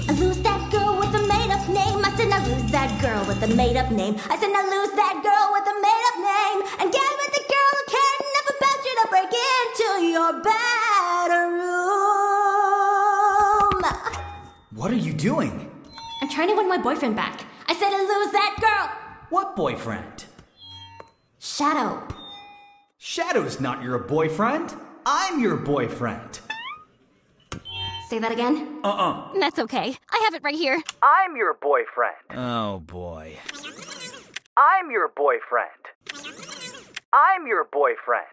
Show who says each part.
Speaker 1: I lose that girl with the made up name. I said, I lose that girl with the made up name. I said, I lose that girl with the made up name. And get with the girl who cared enough about you to break into your bedroom.
Speaker 2: What are you doing?
Speaker 1: I'm trying to win my boyfriend back. I said, I lose that girl.
Speaker 2: What boyfriend?
Speaker 1: Shadow.
Speaker 2: Shadow's not your boyfriend. I'm your boyfriend.
Speaker 1: Say that again?
Speaker 2: Uh uh
Speaker 1: That's okay. I have it right here.
Speaker 2: I'm your boyfriend. Oh boy. I'm your boyfriend. I'm your boyfriend.